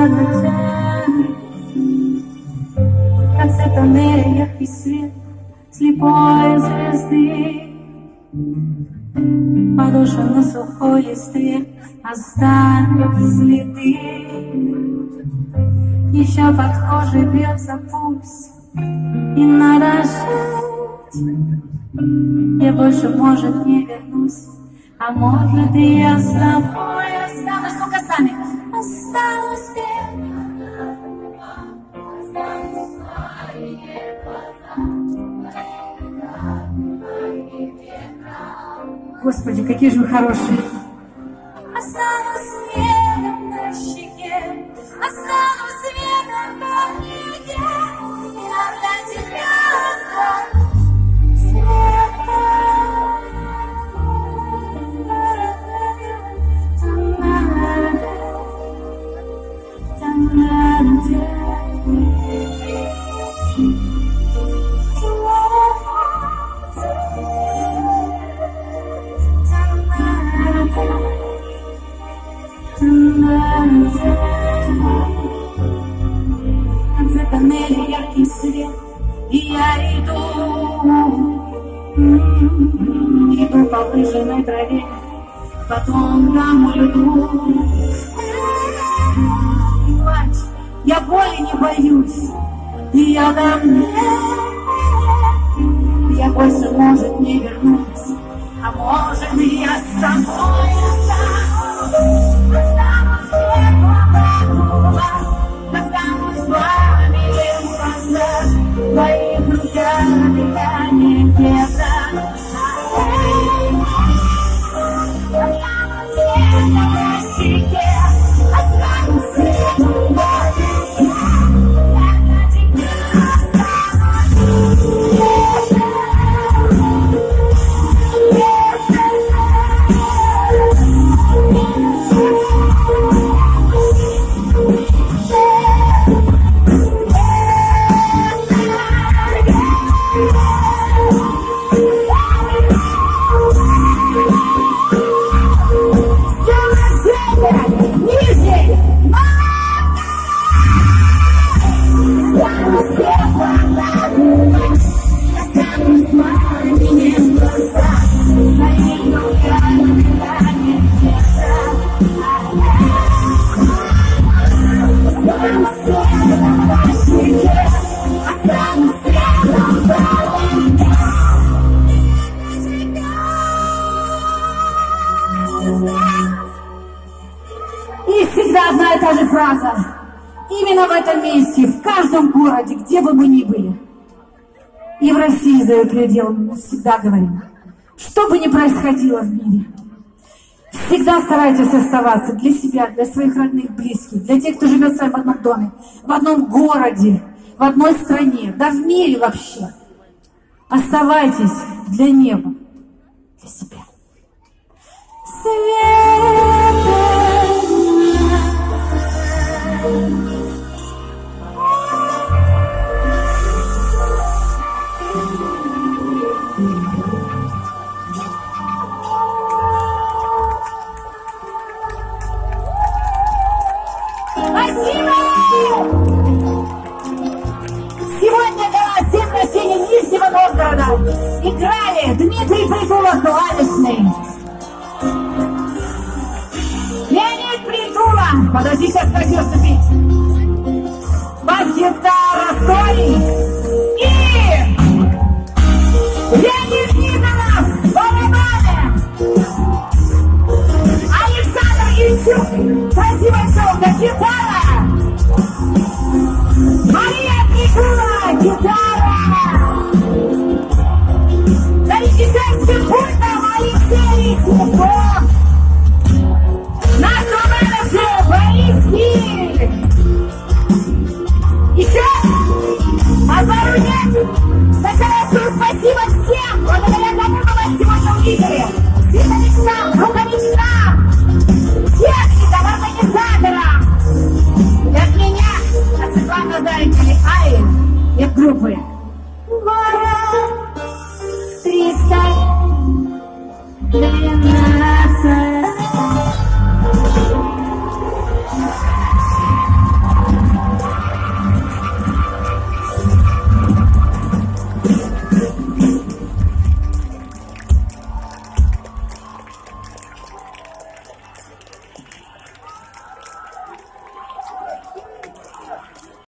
Как в тоннеля яркий свет слепой звезды. Подушен на сухой листве следы Еще под кожей бьется пульс И надо Я больше, может, не вернусь А может, и я с тобой останусь. Ну-ка сами? Останусь Господи, какие же вы хорошие. За тоннеля яркий свет, и я иду, иду по выжженной траве, по тонкому льду. Плачь, я боли не боюсь, и я давно, я больше, может, не вернусь, а может, и я с тобой останусь Bye. И всегда одна и та же фраза. Именно в этом месте, в каждом городе, где бы мы ни были. И в России за ее пределами мы всегда говорим. Что бы ни происходило в мире, всегда старайтесь оставаться для себя, для своих родных, близких, для тех, кто живет с вами в одном доме, в одном городе, в одной стране, да в мире вообще. Оставайтесь для неба, для себя. Спасибо! играли Дмитрий Притулов клавишный. Леонид Притула. Подожди, сейчас красиво ступить. Бас-гитара Тони. И Леонид Нидоров. Барабаны. Александр Ильчук. Спасибо большое. Гитара. Мария Притула. Гитара. Два знаете ли, ай, нет группы. Город, триста, двенадцать.